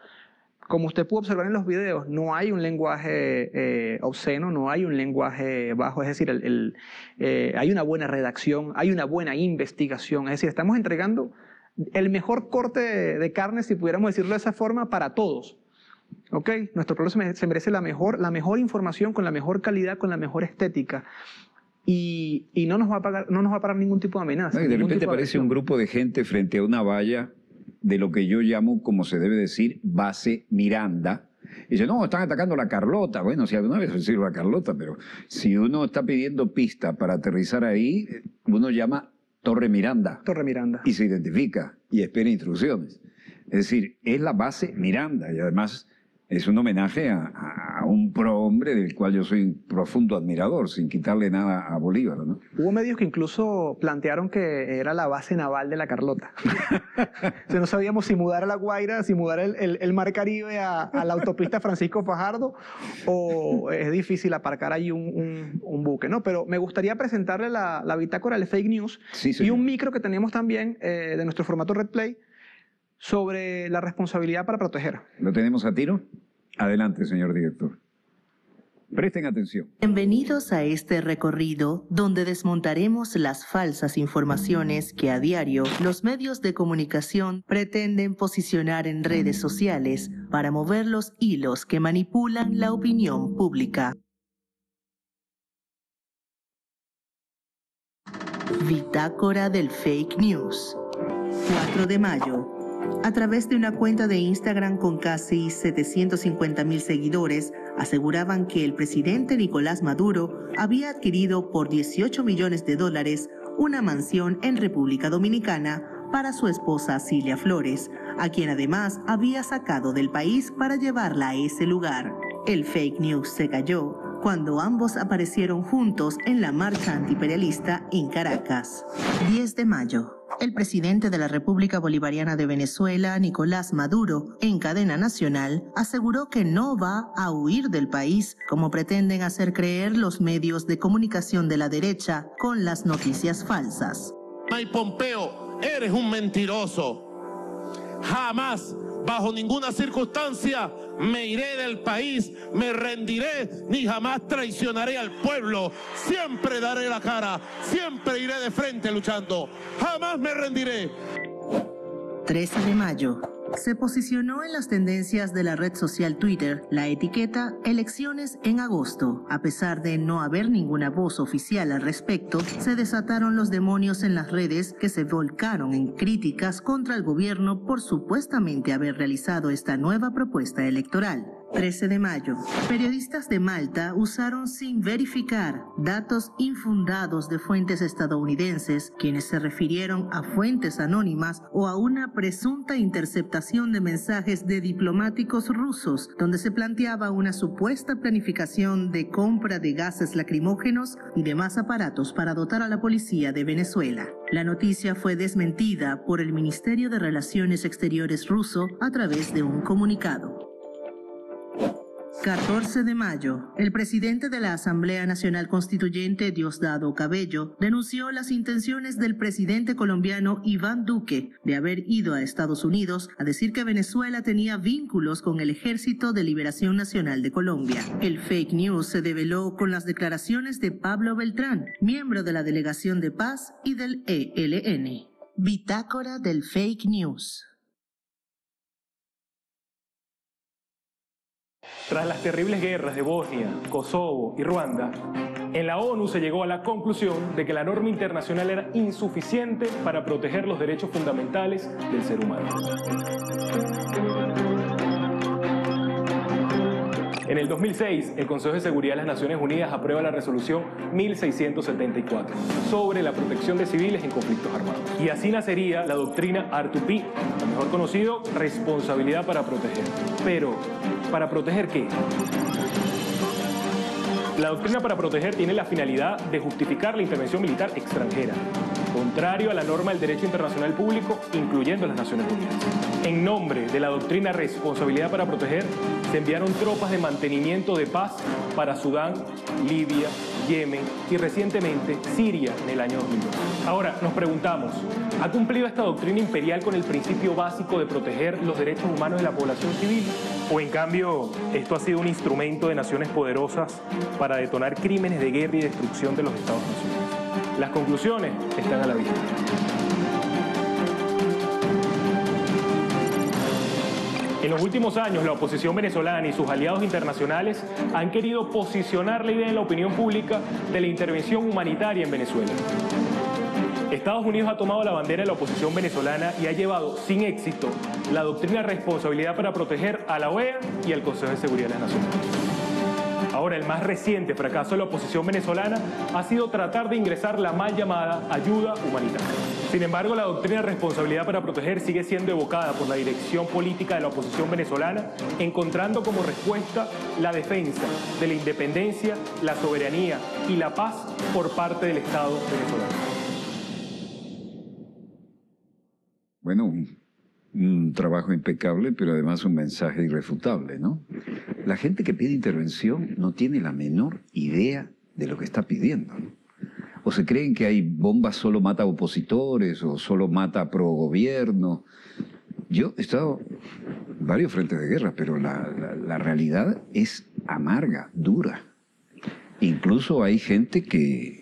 como usted pudo observar en los videos, no hay un lenguaje eh, obsceno, no hay un lenguaje bajo, es decir, eh, hay una buena redacción, hay una buena investigación, es decir, estamos entregando el mejor corte de, carne, si pudiéramos decirlo de esa forma, para todos. ¿Ok? Nuestro pueblo se merece la mejor, la mejor información con la mejor calidad, con la mejor estética. Y, no, nos va a pagar, no nos va a parar ningún tipo de amenaza. y de repente aparece un grupo de gente frente a una valla de lo que yo llamo, como se debe decir, base Miranda. Y dice, no, están atacando a la Carlota. Bueno, si alguna vez sirve la Carlota, pero si uno está pidiendo pista para aterrizar ahí, uno llama Torre Miranda. Torre Miranda. Y se identifica y espera instrucciones. Es decir, es la base Miranda y además es un homenaje a, un prohombre del cual yo soy un profundo admirador, sin quitarle nada a Bolívar. ¿no? Hubo medios que incluso plantearon que era la base naval de la Carlota. o no sabíamos si mudar a La Guaira, si mudar el, Mar Caribe a, la autopista Francisco Fajardo, o es difícil aparcar ahí un, buque. ¿no? Pero me gustaría presentarle la, bitácora de fake news y un micro que tenemos también eh, de nuestro formato Red Play sobre la responsabilidad para proteger. ¿Lo tenemos a tiro? Adelante, señor director. Presten atención. Bienvenidos a este recorrido donde desmontaremos las falsas informaciones que a diario los medios de comunicación pretenden posicionar en redes sociales para mover los hilos que manipulan la opinión pública. Bitácora del Fake News. 4 de mayo, a través de una cuenta de Instagram con casi 750 mil seguidores, aseguraban que el presidente Nicolás Maduro había adquirido por 18 millones de dólares una mansión en República Dominicana para su esposa Cilia Flores, a quien además había sacado del país para llevarla a ese lugar. El fake news se cayó cuando ambos aparecieron juntos en la marcha antiimperialista en Caracas. 10 de mayo. El presidente de la República Bolivariana de Venezuela, Nicolás Maduro, en cadena nacional, aseguró que no va a huir del país, como pretenden hacer creer los medios de comunicación de la derecha con las noticias falsas. Mike Pompeo, eres un mentiroso. Jamás Bajo ninguna circunstancia me iré del país, me rendiré, ni jamás traicionaré al pueblo. Siempre daré la cara, siempre iré de frente luchando. Jamás me rendiré. 13 de mayo. Se posicionó en las tendencias de la red social Twitter la etiqueta Elecciones en agosto. A pesar de no haber ninguna voz oficial al respecto, se desataron los demonios en las redes que se volcaron en críticas contra el gobierno por supuestamente haber realizado esta nueva propuesta electoral. 13 de mayo. Periodistas de Malta usaron sin verificar datos infundados de fuentes estadounidenses, quienes se refirieron a fuentes anónimas o a una presunta interceptación de mensajes de diplomáticos rusos, donde se planteaba una supuesta planificación de compra de gases lacrimógenos y demás aparatos para dotar a la policía de Venezuela. La noticia fue desmentida por el Ministerio de Relaciones Exteriores ruso a través de un comunicado. 14 de mayo, el presidente de la Asamblea Nacional Constituyente, Diosdado Cabello, denunció las intenciones del presidente colombiano Iván Duque de haber ido a Estados Unidos a decir que Venezuela tenía vínculos con el Ejército de Liberación Nacional de Colombia. El fake news se develó con las declaraciones de Pablo Beltrán, miembro de la Delegación de Paz y del ELN. Bitácora del Fake News. Tras las terribles guerras de Bosnia, Kosovo y Ruanda, en la ONU se llegó a la conclusión de que la norma internacional era insuficiente para proteger los derechos fundamentales del ser humano. En el 2006, el Consejo de Seguridad de las Naciones Unidas aprueba la resolución 1674 sobre la protección de civiles en conflictos armados. Y así nacería la doctrina R2P, o mejor conocido, responsabilidad para proteger. Pero, ¿para proteger qué? La doctrina para proteger tiene la finalidad de justificar la intervención militar extranjera, contrario a la norma del derecho internacional público, incluyendo las Naciones Unidas. En nombre de la doctrina responsabilidad para proteger, se enviaron tropas de mantenimiento de paz para Sudán, Libia, Yemen y recientemente Siria en el año 2002. Ahora, nos preguntamos, ¿ha cumplido esta doctrina imperial con el principio básico de proteger los derechos humanos de la población civil? ¿O en cambio, esto ha sido un instrumento de naciones poderosas para detonar crímenes de guerra y destrucción de los Estados-naciones? Las conclusiones están a la vista. En los últimos años, la oposición venezolana y sus aliados internacionales han querido posicionar la idea en la opinión pública de la intervención humanitaria en Venezuela. Estados Unidos ha tomado la bandera de la oposición venezolana y ha llevado sin éxito la doctrina responsabilidad para proteger a la OEA y al Consejo de Seguridad de las Naciones. Ahora, el más reciente fracaso de la oposición venezolana ha sido tratar de ingresar la mal llamada ayuda humanitaria. Sin embargo, la doctrina de responsabilidad para proteger sigue siendo evocada por la dirección política de la oposición venezolana, encontrando como respuesta la defensa de la independencia, la soberanía y la paz por parte del Estado venezolano. Bueno, un, un trabajo impecable, pero además un mensaje irrefutable, ¿no? La gente que pide intervención no tiene la menor idea de lo que está pidiendo, ¿no? O se creen que hay bombas solo mata opositores o solo mata pro gobierno. Yo he estado en varios frentes de guerra, pero la, la, la realidad es amarga, dura. Incluso hay gente que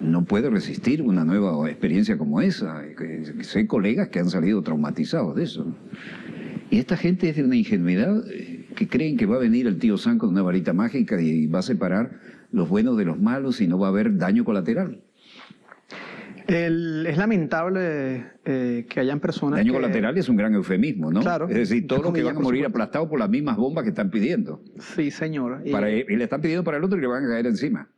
no puede resistir una nueva experiencia como esa. Sé colegas que han salido traumatizados de eso. Y esta gente es de una ingenuidad eh, que creen que va a venir el tío San con una varita mágica y va a separar los buenos de los malos y no va a haber daño colateral. El, es lamentable eh, que hayan personas. Daño que... colateral es un gran eufemismo, ¿no? Claro. Es decir, todos los que van a morir aplastados por las mismas bombas que están pidiendo. Sí, señor. Y, para, y le están pidiendo para el otro y le van a caer encima.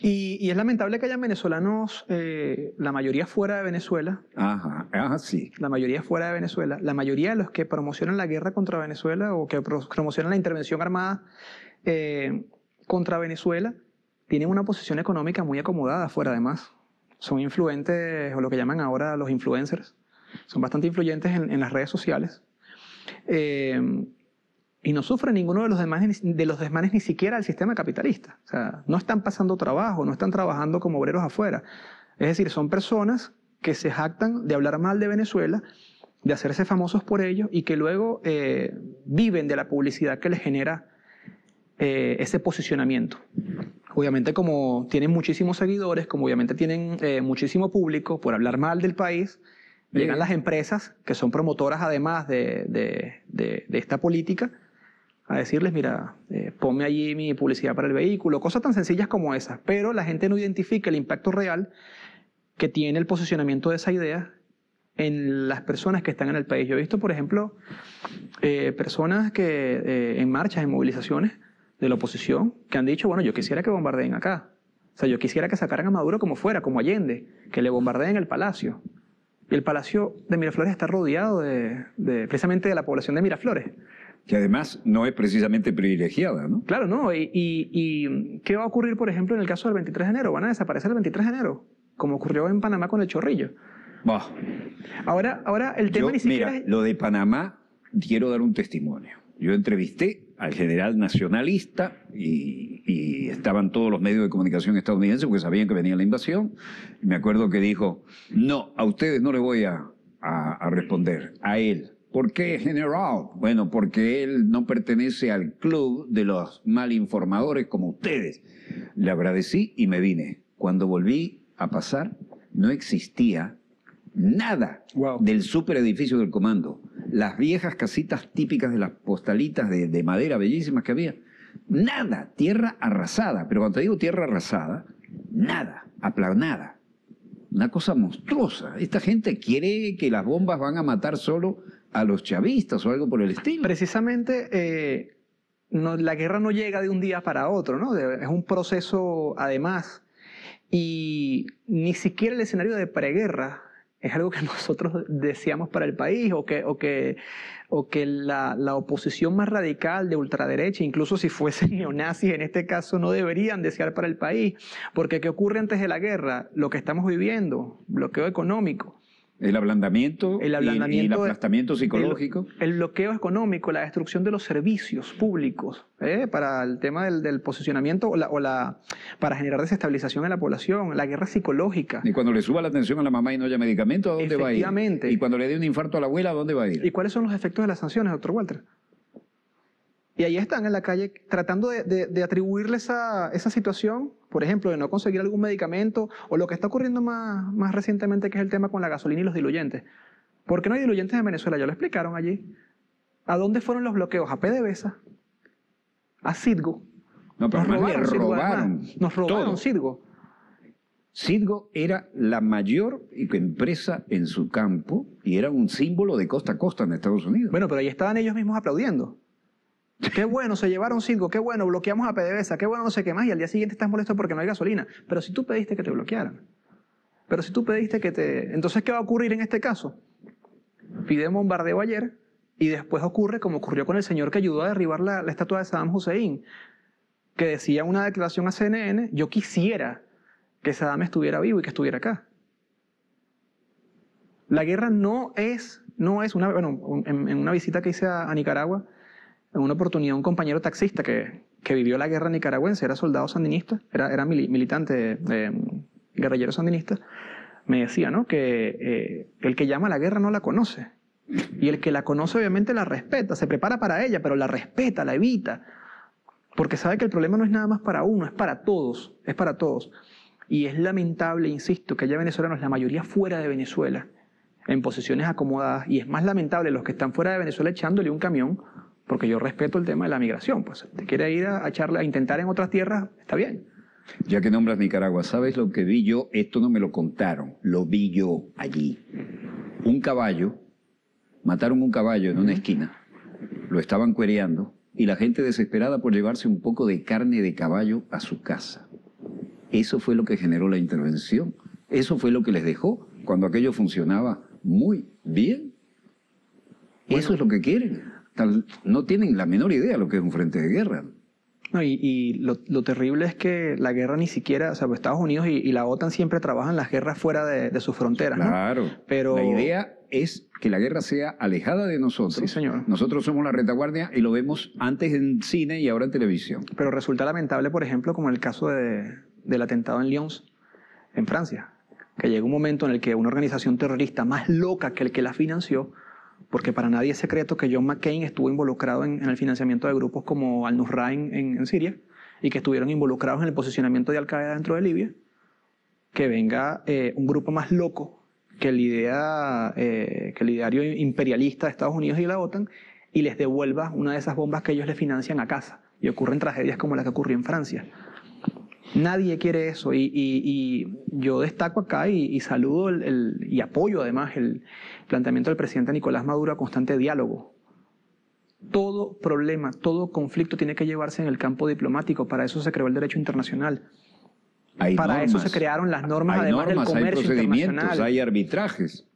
Y, y es lamentable que hayan venezolanos, eh, la mayoría fuera de Venezuela. Ajá, ajá, sí. La mayoría fuera de Venezuela. La mayoría de los que promocionan la guerra contra Venezuela o que promocionan la intervención armada eh, contra Venezuela tienen una posición económica muy acomodada fuera además. Son influentes, o lo que llaman ahora los influencers. Son bastante influyentes en, en las redes sociales. Eh, y no sufre ninguno de los, demás, de los desmanes ni siquiera del sistema capitalista. O sea, no están pasando trabajo, no están trabajando como obreros afuera. Es decir, son personas que se jactan de hablar mal de Venezuela, de hacerse famosos por ello y que luego eh, viven de la publicidad que les genera eh, ese posicionamiento. Obviamente como tienen muchísimos seguidores, como obviamente tienen eh, muchísimo público por hablar mal del país, llegan las empresas que son promotoras además de, de, de, de esta política a decirles, mira, eh, ponme allí mi publicidad para el vehículo, cosas tan sencillas como esas, pero la gente no identifica el impacto real que tiene el posicionamiento de esa idea en las personas que están en el país. Yo he visto, por ejemplo, eh, personas que eh, en marchas, en movilizaciones de la oposición, que han dicho, bueno, yo quisiera que bombardeen acá. O sea, yo quisiera que sacaran a Maduro como fuera, como Allende, que le bombardeen el palacio. Y el palacio de Miraflores está rodeado de, precisamente de la población de Miraflores que además no es precisamente privilegiada, ¿no? Claro, no. Y, y, y, qué va a ocurrir, por ejemplo, en el caso del 23 de enero? ¿Van a desaparecer el 23 de enero? Como ocurrió en Panamá con el chorrillo. Bah. Ahora, ahora el tema Yo, ni siquiera mira, es... lo de Panamá, quiero dar un testimonio. Yo entrevisté al general nacionalista y, y, estaban todos los medios de comunicación estadounidenses porque sabían que venía la invasión. Y me acuerdo que dijo, no, a ustedes no les voy a, a, a responder, a él. ¿Por qué general? Bueno, porque él no pertenece al club de los mal informadores como ustedes. Le agradecí y me vine. Cuando volví a pasar, no existía nada wow. del superedificio del comando. las viejas casitas típicas de las postalitas de, de madera bellísimas que había. Nada, tierra arrasada. Pero cuando te digo tierra arrasada, nada, aplanada. Una cosa monstruosa. Esta gente quiere que las bombas van a matar solo a los chavistas o algo por el estilo. Precisamente eh, la guerra no llega de un día para otro, ¿no? Es un proceso además. Y ni siquiera el escenario de preguerra es algo que nosotros deseamos para el país o que, o que, o que la, la oposición más radical de ultraderecha, incluso si fuesen neonazis en este caso, no deberían desear para el país. Porque ¿qué ocurre antes de la guerra? Lo que estamos viviendo, bloqueo económico. El ablandamiento, El y- el aplastamiento psicológico. El, el bloqueo económico, la destrucción de los servicios públicos ¿eh? para el tema del, del posicionamiento o la, o la- para generar desestabilización en la población, la guerra psicológica. Y cuando le suba la atención a la mamá y no haya medicamento, ¿a dónde va a ir? Y cuando le dé un infarto a la abuela, ¿a dónde va a ir? ¿Y cuáles son los efectos de las sanciones, doctor Walter? Y ahí están en la calle tratando de, de- de atribuirle esa, esa situación, por ejemplo, de no conseguir algún medicamento, o lo que está ocurriendo más, más recientemente, que es el tema con la gasolina y los diluyentes. ¿Por qué no hay diluyentes en Venezuela? Ya lo explicaron allí. ¿A dónde fueron los bloqueos? A PDVSA, a Citgo. No, pero Nos robaron robaron. Nos robaron. Citgo. Citgo era la mayor empresa en su campo y era un símbolo de costa a costa en Estados Unidos. Bueno, pero ahí estaban ellos mismos aplaudiendo. Qué bueno, se llevaron Citgo, qué bueno, bloqueamos a PDVSA, qué bueno, no sé qué más, y al día siguiente estás molesto porque no hay gasolina. Pero si tú pediste que te bloquearan. Pero si tú pediste que te... Entonces, ¿qué va a ocurrir en este caso? Pide un bombardeo ayer y después ocurre como ocurrió con el señor que ayudó a derribar la, la estatua de Saddam Hussein, que decía una declaración a CNN, yo quisiera que Saddam estuviera vivo y que estuviera acá. La guerra no es, no es una, bueno, en, en una visita que hice a, a Nicaragua, en una oportunidad un compañero taxista que, vivió la guerra nicaragüense, era soldado sandinista, era, era mili- militante, eh, guerrillero sandinista, me decía, ¿no? Que eh, el que llama a la guerra no la conoce. Y el que la conoce obviamente la respeta, se prepara para ella, pero la respeta, la evita. Porque sabe que el problema no es nada más para uno, es para todos, es para todos. Y es lamentable, insisto, que haya venezolanos, la mayoría fuera de Venezuela, en posiciones acomodadas, y es más lamentable los que están fuera de Venezuela echándole un camión, porque yo respeto el tema de la migración, pues te quiere ir a, a echarle, a intentar en otras tierras, está bien. Ya que nombras Nicaragua, ¿sabes lo que vi yo? Esto no me lo contaron, lo vi yo allí. Un caballo, mataron un caballo en una esquina, lo estaban cuereando y la gente desesperada por llevarse un poco de carne de caballo a su casa. Eso fue lo que generó la intervención. Eso fue lo que les dejó cuando aquello funcionaba muy bien. Eso es lo que quieren. Tal- no tienen la menor idea de lo que es un frente de guerra. No, y y lo, lo terrible es que la guerra ni siquiera, o sea, pues Estados Unidos y, y la OTAN siempre trabajan las guerras fuera de, de sus fronteras, ¿no? Claro. Pero- La idea es que la guerra sea alejada de nosotros. Sí, señor. Nosotros somos la retaguardia y lo vemos antes en cine y ahora en televisión. Pero resulta lamentable, por ejemplo, como el caso de- del atentado en Lyons, en Francia, que llega un momento en el que una organización terrorista más loca que el que la financió, porque para nadie es secreto que John McCain estuvo involucrado en, el financiamiento de grupos como Al-Nusra en Siria y que estuvieron involucrados en el posicionamiento de Al-Qaeda dentro de Libia, que venga eh, un grupo más loco que el, idea, eh, que el ideario imperialista de Estados Unidos y la OTAN y les devuelva una de esas bombas que ellos le financian a casa. Y ocurren tragedias como la que ocurrió en Francia. Nadie quiere eso y, y- y yo destaco acá y, y saludo el- el- y apoyo además el planteamiento del presidente Nicolás Maduro a constante diálogo. Todo problema, todo conflicto tiene que llevarse en el campo diplomático, para eso se creó el derecho internacional. Hay para eso se crearon las normas hay además normas, del hay comercio procedimientos, internacional. hay arbitrajes.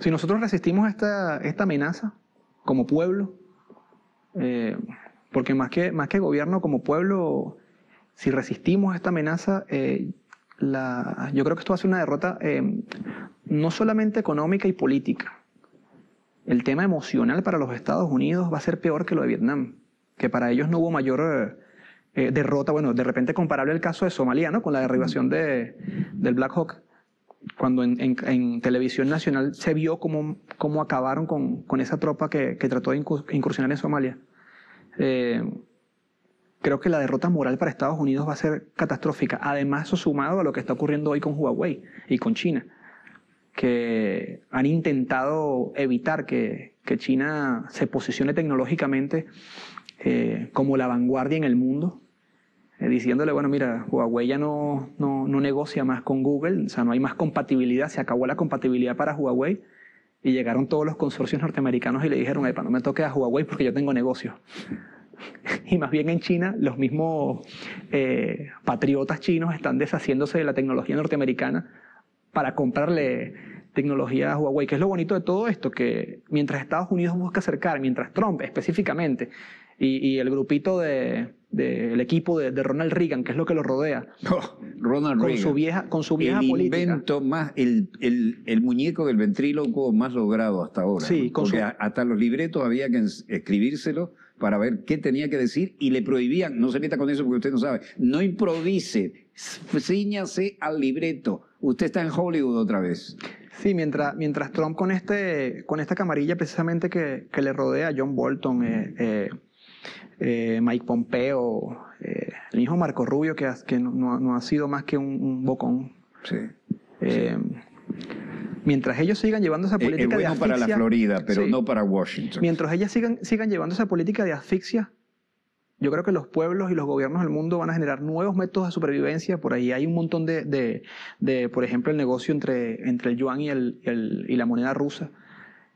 Si nosotros resistimos esta, esta amenaza como pueblo, eh, porque más que, más que gobierno, como pueblo, si resistimos esta amenaza, eh, la- yo creo que esto va a ser una derrota eh, no solamente económica y política. El tema emocional para los Estados Unidos va a ser peor que lo de Vietnam, que para ellos no hubo mayor eh, eh, derrota, bueno, de repente comparable al caso de Somalia, ¿no? Con la derribación de, del Black Hawk cuando en, en- en televisión nacional se vio cómo, cómo acabaron con, con esa tropa que, que trató de incur- incursionar en Somalia. Eh, creo que la derrota moral para Estados Unidos va a ser catastrófica. Además, eso sumado a lo que está ocurriendo hoy con Huawei y con China, que han intentado evitar que, China se posicione tecnológicamente eh, como la vanguardia en el mundo, eh, diciéndole, bueno, mira, Huawei ya no, no, no, negocia más con Google, o sea, no hay más compatibilidad, se acabó la compatibilidad para Huawei, y llegaron todos los consorcios norteamericanos y le dijeron, Epa, no me toque a Huawei porque yo tengo negocio. y más bien en China, los mismos eh, patriotas chinos están deshaciéndose de la tecnología norteamericana para comprarle tecnología a Huawei, que es lo bonito de todo esto, que mientras Estados Unidos busca acercar, mientras Trump específicamente, y, el grupito del de, equipo de, Ronald Reagan, que es lo que lo rodea, oh, Ronald con su vieja, con su vieja el política. Invento más, el, el, el, muñeco del ventríloco más logrado hasta ahora. Sí, Porque hasta los libretos había que escribírselo para ver qué tenía que decir y le prohibían, no se meta con eso porque usted no sabe, no improvise, ciñase al libreto. Usted está en Hollywood otra vez. Sí, mientras, mientras Trump con, este, con esta camarilla precisamente que, que le rodea, John Bolton, eh, eh, eh, Mike Pompeo, el mismo Marco Rubio, que, que no, no, ha sido más que un, bocón. Sí. Mientras ellos sigan llevando esa política de asfixia... para la Florida, pero no para Washington. Mientras ellos sigan, sigan llevando esa política de asfixia, yo creo que los pueblos y los gobiernos del mundo van a generar nuevos métodos de supervivencia. Por ahí hay un montón de, de, por ejemplo, el negocio entre, entre el yuan y, el, y la moneda rusa,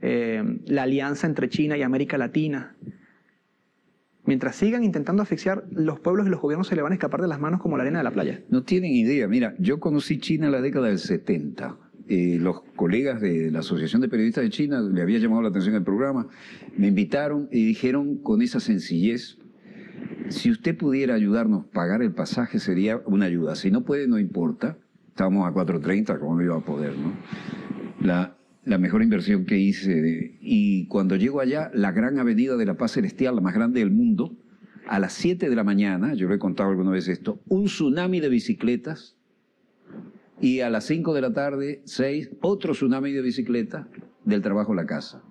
eh, la alianza entre China y América Latina. Mientras sigan intentando asfixiar, los pueblos y los gobiernos se le van a escapar de las manos como la arena de la playa. No tienen idea. Mira, yo conocí China en la década del 70. Eh, los colegas de la Asociación de Periodistas de China le había llamado la atención el programa, me invitaron y dijeron con esa sencillez, si usted pudiera ayudarnos a pagar el pasaje sería una ayuda. Si no puede, no importa. Estamos a 4.30, ¿cómo no iba a poder? No? La, la mejor inversión que hice. Y cuando llego allá, la gran avenida de la Paz Celestial, la más grande del mundo, a las 7 de la mañana, yo lo he contado alguna vez esto, un tsunami de bicicletas y a las 5 de la tarde, 6, otro tsunami de bicicletas del trabajo a la casa.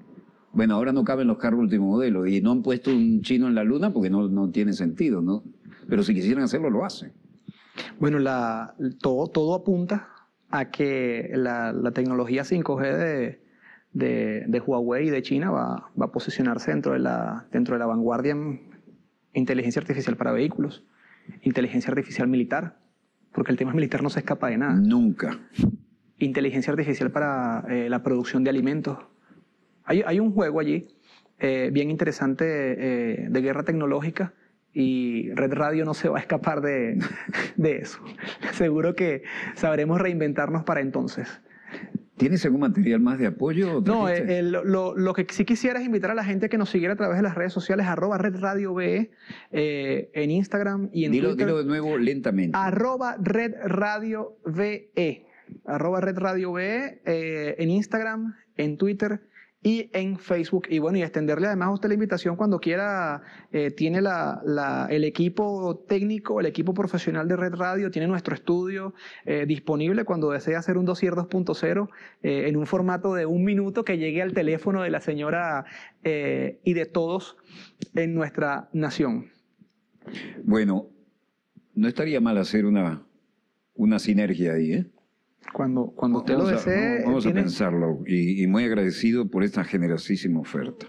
Bueno, ahora no caben los carros último modelo y no han puesto un chino en la luna porque no, no tiene sentido, ¿no? Pero si quisieran hacerlo, lo hacen. Bueno, la, todo, todo apunta a que la, la tecnología 5G de, de, de, Huawei y de China va, va, a posicionarse dentro de, la, dentro de la vanguardia en inteligencia artificial para vehículos, inteligencia artificial militar, porque el tema militar no se escapa de nada. Nunca. Inteligencia artificial para eh, la producción de alimentos, hay, un juego allí eh, bien interesante eh, de guerra tecnológica y Red Radio no se va a escapar de, eso. Seguro que sabremos reinventarnos para entonces. ¿Tienes algún material más de apoyo? No, eh, lo, que sí quisiera es invitar a la gente que nos siguiera a través de las redes sociales, arroba Red Radio BE, en Instagram y en Twitter. Dilo de nuevo lentamente. Arroba Red Radio VE. Arroba Red Radio BE en Instagram, en Twitter y en Facebook. Y bueno, y extenderle además a usted la invitación cuando quiera, eh, tiene la, el equipo técnico, el equipo profesional de Red Radio, tiene nuestro estudio eh, disponible cuando desea hacer un dossier 2.0 eh, en un formato de un minuto que llegue al teléfono de la señora y de todos en nuestra nación. Bueno, no estaría mal hacer una, una sinergia ahí, ¿eh? Cuando, cuando usted lo desee. vamos a pensarlo y, muy agradecido por esta generosísima oferta.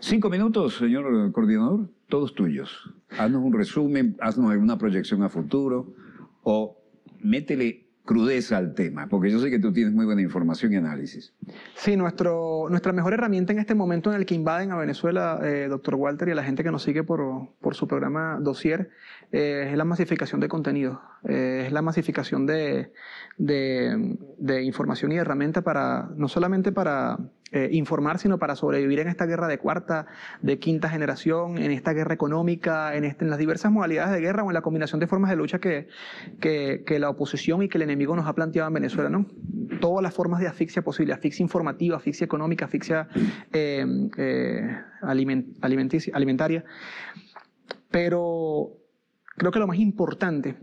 Cinco minutos, señor coordinador, todos tuyos. Haznos un resumen, haznos alguna proyección a futuro o métele crudeza al tema, porque yo sé que tú tienes muy buena información y análisis. Sí, nuestro, nuestra mejor herramienta en este momento en el que invaden a Venezuela, eh, doctor Walter, y a la gente que nos sigue por, por su programa Dossier, eh, es la masificación de contenido, eh, es la masificación de, de, de, información y herramienta para, no solamente para eh, informar, sino para sobrevivir en esta guerra de cuarta, de quinta generación, en esta guerra económica, en, este, las diversas modalidades de guerra o en la combinación de formas de lucha que, la oposición y que el enemigo nos ha planteado en Venezuela, ¿no? Todas las formas de asfixia posible, asfixia informativa, asfixia económica, asfixia eh, eh, alimentaria. Pero creo que lo más importante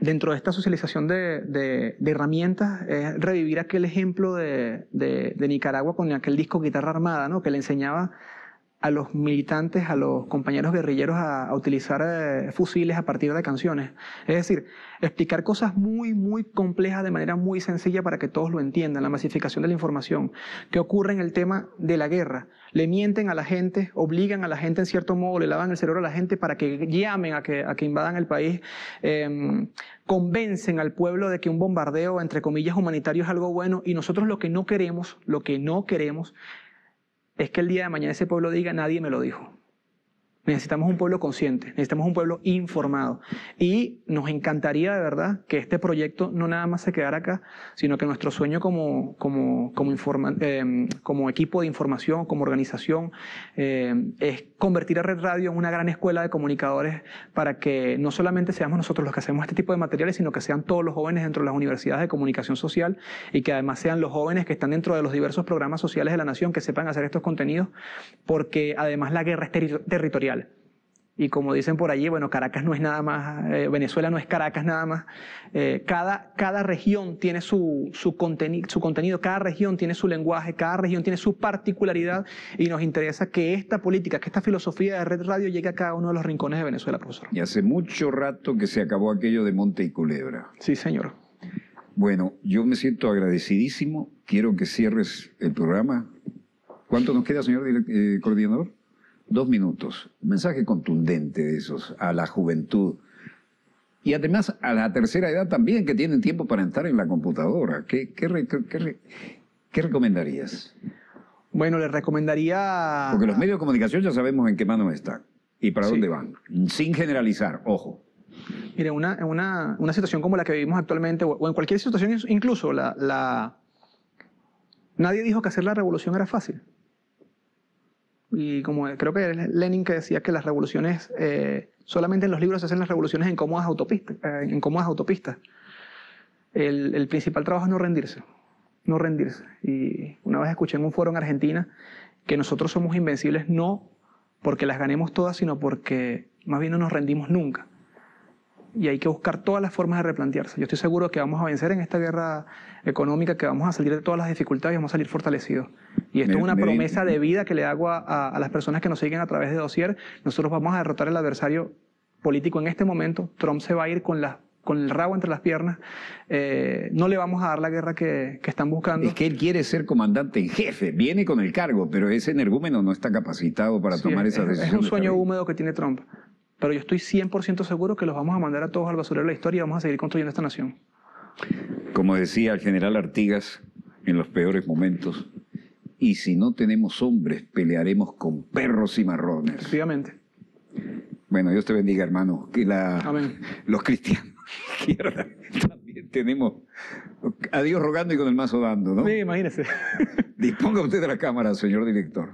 dentro de esta socialización de, herramientas es revivir aquel ejemplo de, Nicaragua con aquel disco Guitarra Armada, ¿no? que le enseñaba a los militantes, a los compañeros guerrilleros a, utilizar eh, fusiles a partir de canciones. Es decir, explicar cosas muy, muy complejas de manera muy sencilla para que todos lo entiendan, la masificación de la información. ¿Qué ocurre en el tema de la guerra? Le mienten a la gente, obligan a la gente en cierto modo, le lavan el cerebro a la gente para que llamen a que, a que invadan el país, em, convencen al pueblo de que un bombardeo, entre comillas, humanitario es algo bueno y nosotros lo que no queremos, lo que no queremos es que el día de mañana ese pueblo diga nadie me lo dijo. Necesitamos un pueblo consciente, necesitamos un pueblo informado. Y nos encantaría de verdad que este proyecto no nada más se quedara acá, sino que nuestro sueño como, como, como, eh, como equipo de información, como organización, eh, es convertir a Red Radio en una gran escuela de comunicadores para que no solamente seamos nosotros los que hacemos este tipo de materiales, sino que sean todos los jóvenes dentro de las universidades de comunicación social y que además sean los jóvenes que están dentro de los diversos programas sociales de la nación que sepan hacer estos contenidos, porque además la guerra es territorial. Y como dicen por allí, bueno, Caracas no es nada más, eh, Venezuela no es Caracas nada más. Eh, cada, cada región tiene su, su, su contenido, cada región tiene su lenguaje, cada región tiene su particularidad y nos interesa que esta política, que esta filosofía de Red Radio llegue a cada uno de los rincones de Venezuela, profesor. Y hace mucho rato que se acabó aquello de Monte y Culebra. Sí, señor. Bueno, yo me siento agradecidísimo. Quiero que cierres el programa. ¿Cuánto nos queda, señor eh, coordinador? Dos minutos, un mensaje contundente de esos a la juventud y además a la tercera edad también que tienen tiempo para entrar en la computadora. ¿Qué, qué, recomendarías? Bueno, les recomendaría... Porque los medios de comunicación ya sabemos en qué mano están y para dónde van, sin generalizar, ojo. Mire, una, una, una, situación como la que vivimos actualmente, o en cualquier situación, incluso la, la... Nadie dijo que hacer la revolución era fácil. Y como creo que es Lenin que decía que las revoluciones, eh, solamente en los libros se hacen las revoluciones en cómodas autopistas. Eh, en cómodas autopistas. El, el, principal trabajo es no rendirse, no rendirse. Y una vez escuché en un foro en Argentina que nosotros somos invencibles no porque las ganemos todas, sino porque más bien no nos rendimos nunca y hay que buscar todas las formas de replantearse. Yo estoy seguro que vamos a vencer en esta guerra económica, que vamos a salir de todas las dificultades y vamos a salir fortalecidos. Y esto es una promesa de vida que le hago a, las personas que nos siguen a través de Dossier. Nosotros vamos a derrotar al adversario político en este momento. Trump se va a ir con el rabo entre las piernas, eh, no le vamos a dar la guerra que, que, están buscando. Es que él quiere ser comandante en jefe, viene con el cargo, pero ese energúmeno no está capacitado para tomar esa decisión. Es un sueño húmedo que tiene Trump. Pero yo estoy 100% seguro que los vamos a mandar a todos al basurero de la historia y vamos a seguir construyendo esta nación. Como decía el general Artigas en los peores momentos, y si no tenemos hombres, pelearemos con perros y marrones. Efectivamente. Bueno, Dios te bendiga, hermano. Que la, los cristianos también tenemos a Dios rogando y con el mazo dando, ¿no? Sí, imagínese. Disponga usted de la cámara, señor director.